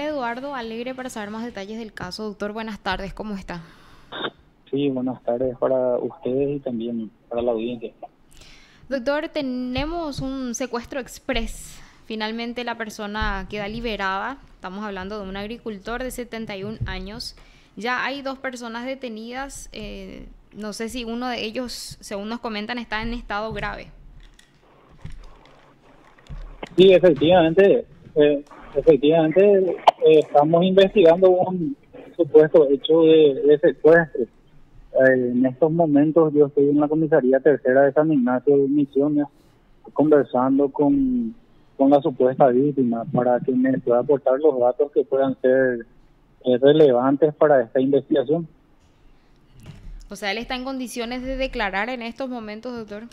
Eduardo Alegre para saber más detalles del caso. Doctor, buenas tardes, ¿cómo está? Sí, buenas tardes para ustedes y también para la audiencia. Doctor, tenemos un secuestro express. Finalmente la persona queda liberada. Estamos hablando de un agricultor de 71 años. Ya hay dos personas detenidas. Eh, no sé si uno de ellos, según nos comentan, está en estado grave. Sí, efectivamente, eh, efectivamente eh, estamos investigando un supuesto hecho de, secuestro. Eh, en estos momentos yo estoy en la comisaría tercera de San Ignacio de Misiones conversando con, con la supuesta víctima para que me pueda aportar los datos que puedan ser relevantes para esta investigación. O sea, él está en condiciones de declarar en estos momentos, doctor.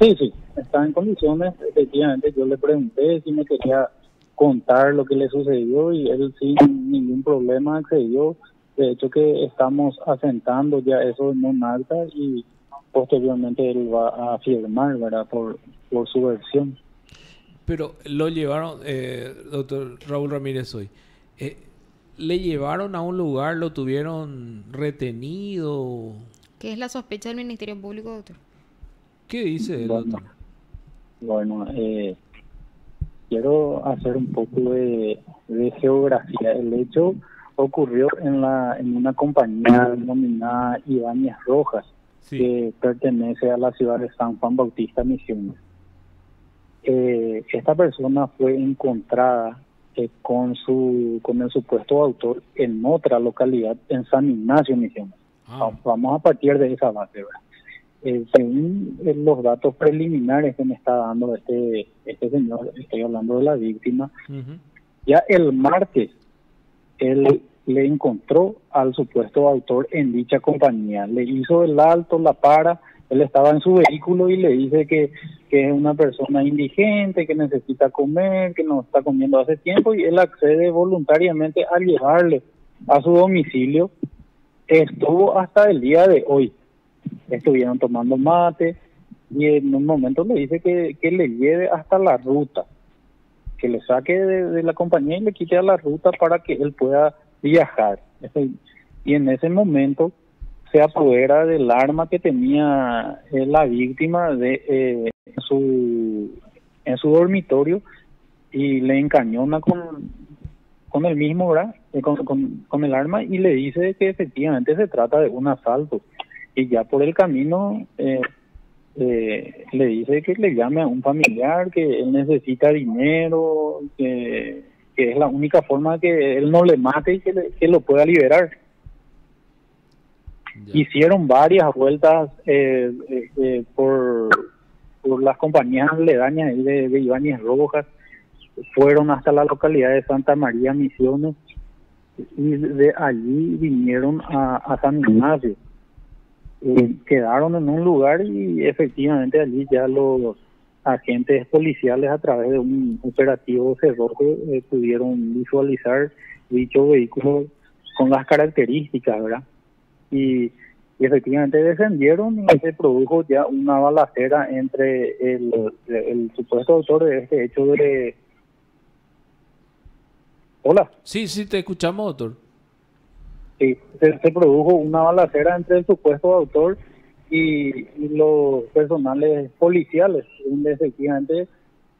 Sí, sí, está en condiciones. Efectivamente, yo le pregunté si me quería contar lo que le sucedió y él sin ningún problema accedió. De hecho, que estamos asentando ya eso en un alta y posteriormente él va a firmar, ¿verdad? Por, por su versión. Pero lo llevaron, eh, doctor Raúl Ramírez hoy. Eh, ¿Le llevaron a un lugar, lo tuvieron retenido? ¿Qué es la sospecha del Ministerio Público, doctor? ¿Qué dice el bueno, Bueno, eh, quiero hacer un poco de, geografía. El hecho ocurrió en la en una compañía denominada Ibáñez Rojas, que pertenece a la ciudad de San Juan Bautista Misiones. Eh, esta persona fue encontrada eh, con su con el supuesto autor en otra localidad en San Ignacio Misiones. Ah. Vamos a partir de esa base, ¿verdad? Eh, según eh, los datos preliminares que me está dando este este señor, estoy hablando de la víctima, ya el martes él le encontró al supuesto autor en dicha compañía, le hizo el alto, la para, él estaba en su vehículo y le dice que, que es una persona indigente, que necesita comer, que no está comiendo hace tiempo y él accede voluntariamente a llevarle a su domicilio. Estuvo hasta el día de hoy. Estuvieron tomando mate y en un momento le dice que, que le lleve hasta la ruta, que le saque de, la compañía y le quite a la ruta para que él pueda viajar. Y en ese momento se apodera del arma que tenía eh, la víctima de eh, en su en su dormitorio y le encañona con con el mismo ¿verdad? Eh, con, con, el arma y le dice que efectivamente se trata de un asalto y ya por el camino eh, le dice que le llame a un familiar que él necesita dinero que, que es la única forma que él no le mate y que, que lo pueda liberar Hicieron varias vueltas eh, eh, eh, por, por las compañías aledañas de, de Ibáñez Rojas, fueron hasta la localidad de Santa María Misiones y de allí vinieron a, San Ignacio. Quedaron en un lugar y efectivamente allí ya los agentes policiales a través de un operativo cerrojo pudieron visualizar dicho vehículo con las características, ¿verdad? y, efectivamente descendieron y se produjo ya una balacera entre el, supuesto autor de este hecho de... Hola. Sí, sí, te escuchamos, doctor. Sí, se, produjo una balacera entre el supuesto autor y, los personales policiales, donde efectivamente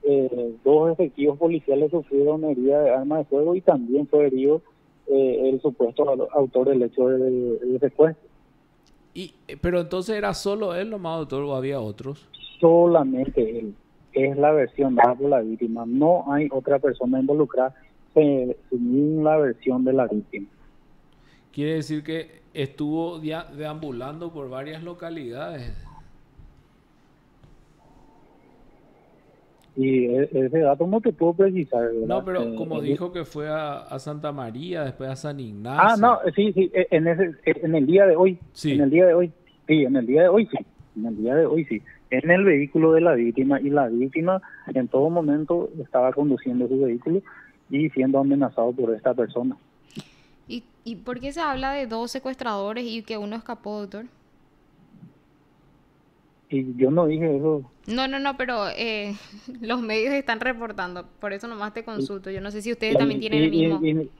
eh, dos efectivos policiales sufrieron herida de arma de fuego y también fue herido eh, el supuesto autor del hecho del secuestro. Y, eh, pero entonces era solo él nomás, doctor, o había otros? Solamente él. Es la versión dada por la víctima. No hay otra persona involucrada según la versión de la víctima. Quiere decir que estuvo deambulando por varias localidades. Y e, ese dato no te puedo precisar. No, pero eh, como dijo que fue a, Santa María, después a San Ignacio. Ah, no, sí, sí, e, en, ese, e, en el día de hoy. Sí. En el día de hoy. Sí, en el día de hoy sí. En el día de hoy sí. En el vehículo de la víctima y la víctima en todo momento estaba conduciendo su vehículo y siendo amenazado por esta persona. ¿Y, ¿Y por qué se habla de dos secuestradores y que uno escapó, doctor? Y yo no dije eso. No, no, no, pero eh, los medios están reportando, por eso nomás te consulto. Yo no sé si ustedes también tienen y, el mismo.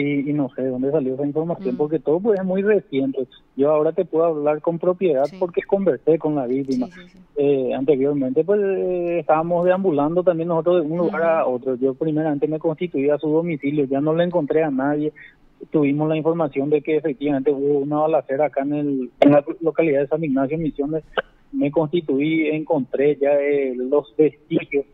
Y, y, no sé de dónde salió esa información, Mm. porque todo pues, es muy reciente. Yo ahora te puedo hablar con propiedad Sí. porque conversé con la víctima. Sí, sí, sí. Eh, anteriormente, pues eh, estábamos deambulando también nosotros de un lugar a otro. Yo primeramente me constituí a su domicilio, ya no le encontré a nadie. Tuvimos la información de que efectivamente hubo una balacera acá en, el, en la localidad de San Ignacio, Misiones. Me constituí, encontré ya eh, los vestigios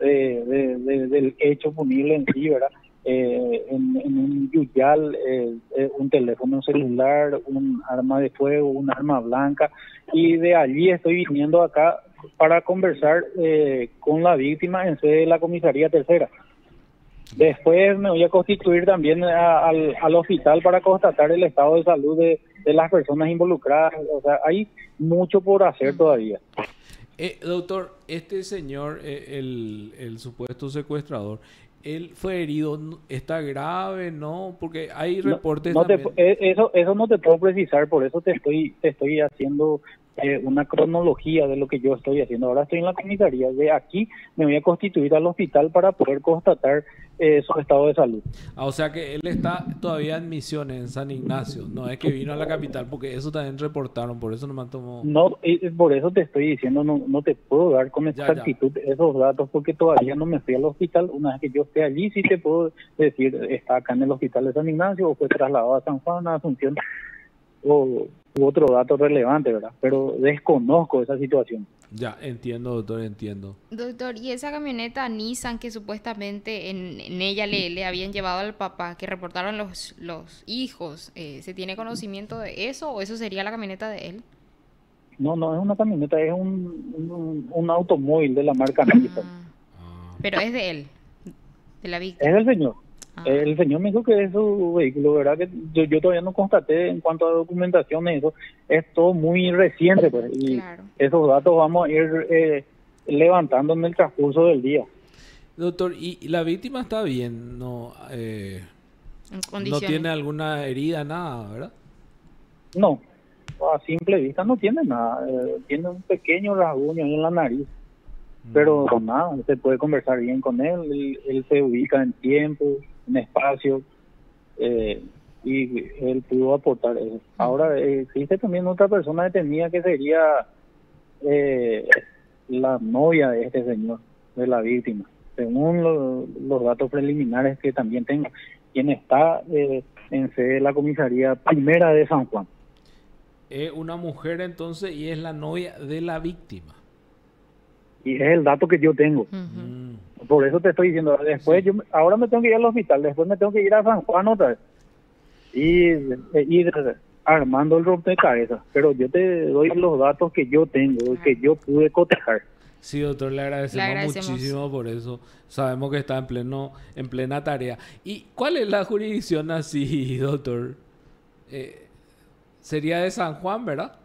eh, de- de- del hecho punible en sí, ¿verdad? Eh, en, un yuyal, eh, un teléfono celular, un arma de fuego, un arma blanca, y de allí estoy viniendo acá para conversar con la víctima en sede de la comisaría tercera. Después me voy a constituir también a- al, al hospital para constatar el estado de salud de, de las personas involucradas. O sea, hay mucho por hacer todavía. Eh, doctor, este señor, eh, el, el supuesto secuestrador, él fue herido, está grave, ¿no? Porque hay No- reportes no te también. eh, eso eso no te puedo precisar por eso te estoy te estoy haciendo eh, una cronología de lo que yo estoy haciendo. Ahora estoy en la comisaría de aquí me voy a constituir al hospital para poder constatar eh, su estado de salud. Ah, o sea que él está todavía en misiones en San Ignacio, no es que vino a la capital, porque eso también reportaron, por eso no me tomó. no y- y por eso te estoy diciendo no no te puedo dar con exactitud esos datos porque todavía no me fui al hospital. Una vez que yo esté allí sí te puedo decir está acá en el hospital de San Ignacio o fue trasladado a San Juan a Asunción o u otro dato relevante verdad pero desconozco esa situación Ya, entiendo, doctor, entiendo. Doctor, y esa camioneta Nissan que supuestamente en, en ella le, le habían llevado al papá, que reportaron los, los hijos, eh, ¿se tiene conocimiento de eso o eso sería la camioneta de él? No, no es una camioneta, es un, un, un automóvil de la marca Nissan. Ah, Ah, pero es de él, de la víctima. Es el señor. Ah. El señor me dijo que es su vehículo, ¿verdad? Que yo, yo todavía no constaté en cuanto a documentación y eso. Es todo muy reciente, pues. Y Claro. esos datos vamos a ir eh, levantando en el transcurso del día. Doctor, ¿y la víctima está bien? No, eh, En no tiene alguna herida, nada, ¿verdad? No, a simple vista no tiene nada. eh, tiene un pequeño rasguño en la nariz. Pero Mm. nada, se puede conversar bien con él. Él, él se ubica en tiempo, en espacio. eh, y él pudo aportar eso. Ahora eh, existe también otra persona detenida que sería eh, la novia de este señor, de la víctima, según lo- los datos preliminares que también tengo, quien está eh, en sede de la comisaría primera de San Juan. Es una mujer entonces y es la novia de la víctima. Y es el dato que yo tengo. Por eso te estoy diciendo, después yo, ahora me tengo que ir al hospital, después me tengo que ir a San Juan otra vez. Y eh, ir armando el rompecabezas. Pero yo te doy los datos que yo tengo, que yo pude cotejar. Sí, doctor, le agradecemos, Le agradecemos. muchísimo por eso. Sabemos que está en pleno, en plena tarea. ¿Y cuál es la jurisdicción así, doctor? Eh, sería de San Juan, ¿verdad?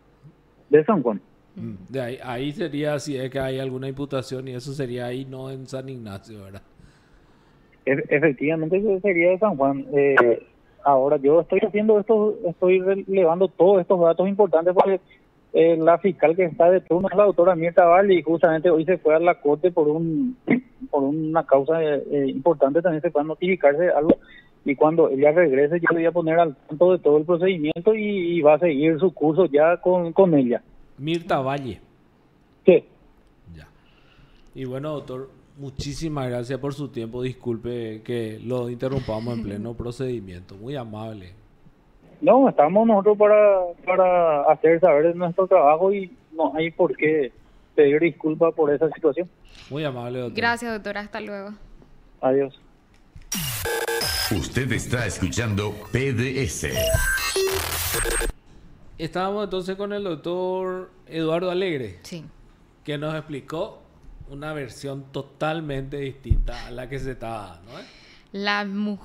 De San Juan. Mm, De ahí, ahí sería si es que hay alguna imputación y eso sería ahí, no en San Ignacio, ¿verdad? E- efectivamente eso sería de San Juan. Eh, ahora yo estoy haciendo esto, estoy relevando todos estos datos importantes porque eh, la fiscal que está de turno es la doctora Mirta Valle y justamente hoy se fue a la corte por un por una causa eh, eh, importante también se fue a notificarse algo y cuando ella regrese yo le voy a poner al tanto de todo el procedimiento y, y va a seguir su curso ya con, con ella. Mirta Valle. Sí. Ya. Y bueno, doctor, muchísimas gracias por su tiempo. Disculpe que lo interrumpamos en pleno procedimiento. Muy amable. No, estamos nosotros para, para hacer saber nuestro trabajo y no hay por qué pedir disculpas por esa situación. Muy amable, doctor. Gracias, doctora. Hasta luego. Adiós. Usted está escuchando PDS. Estábamos entonces con el doctor Eduardo Alegre, Sí. que nos explicó una versión totalmente distinta a la que se estaba dando. ¿eh? La mujer